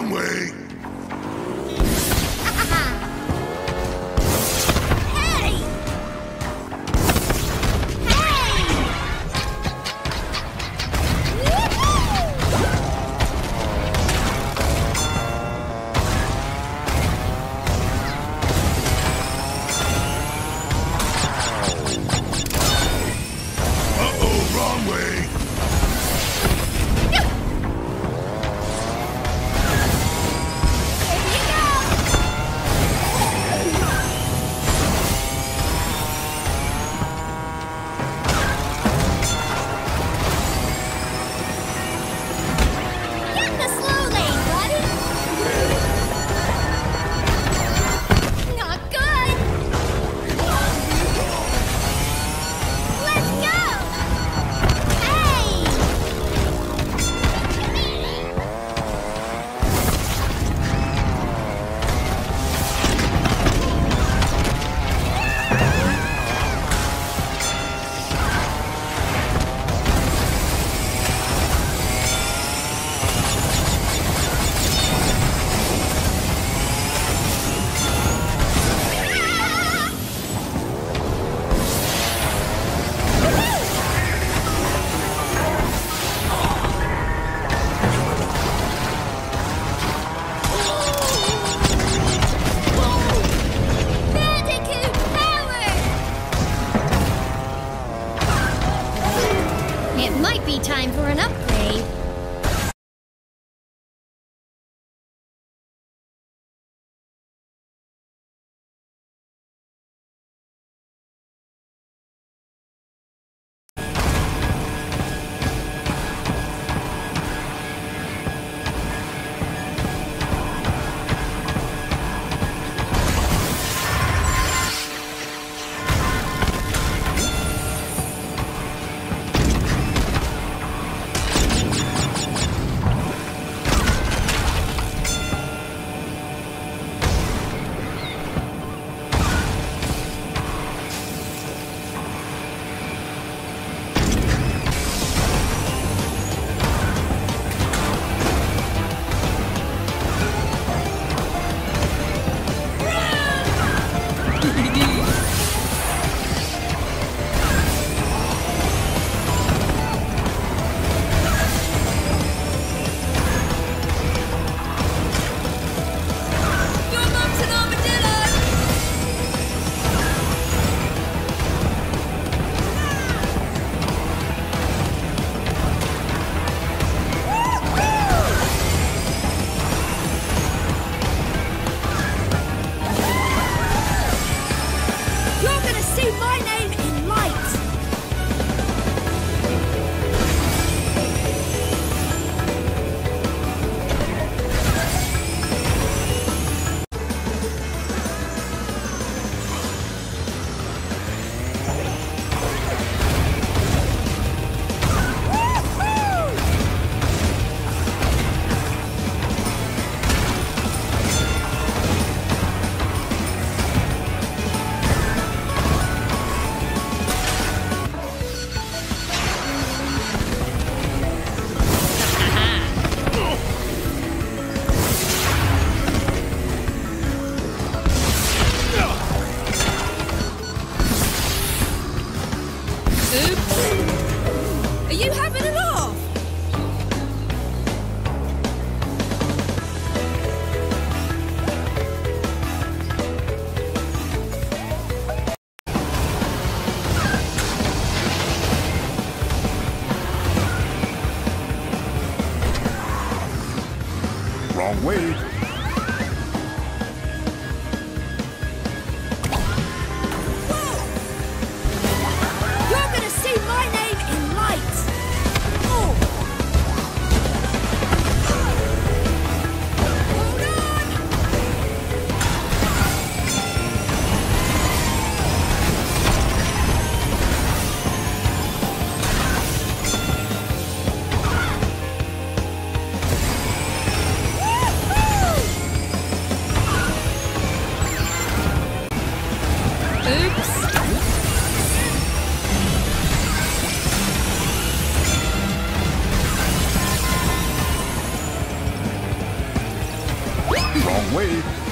wrong way. Wrong way. Oops. Wrong way.